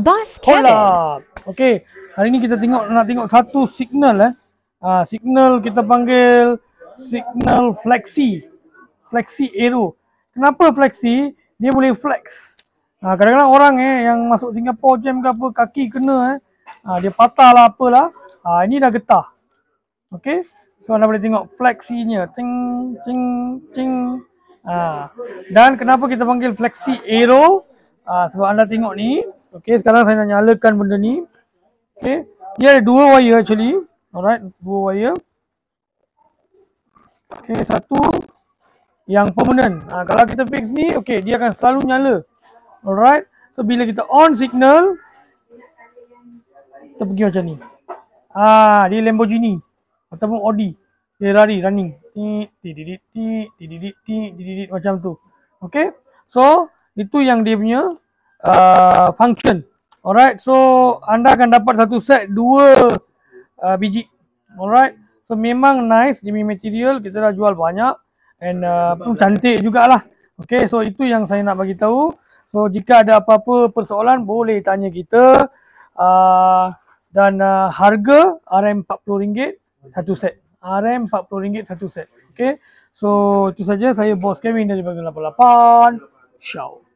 Boss Kevin. Hola. Okey, hari ni kita tengok nak tengok satu signal eh. Ah, signal kita panggil signal flexi. Flexi aero. Kenapa flexi? Dia boleh flex. Ah, kadang-kadang orang eh yang masuk Singapore jam ke apa kaki kena eh. Ah, dia patah lah apalah. Ah, ini dah getah. Okey. So anda boleh tengok flexinya. Cing cing cing. Ah. Dan kenapa kita panggil flexi aero? Ah, sebab anda tengok ni. Okey, sekarang saya nak nyalakan benda ni. Okey. Dia ada dua wire actually. Alright, dua wire. Okey, satu yang permanent. Ha, kalau kita fix ni, okey, dia akan selalu nyala. Alright. So bila kita on signal, kita pergi macam ni. Ah, dia Lamborghini ataupun Audi. Dia lari running. Ti ti ti ti ti ti ti ti macam tu. Okey. So, itu yang dia punya uh, function. Alright. So, anda akan dapat satu set dua uh, biji. Alright. So, memang nice. Dia material kita dah jual banyak and uh, pun cantik jugalah. Okay, so itu yang saya nak bagi tahu. So jika ada apa-apa persoalan boleh tanya kita. Uh, dan uh, harga RM40 satu set. RM40 satu set. Okay. So itu saja saya bos Kevin dari Bagian 88. Ciao.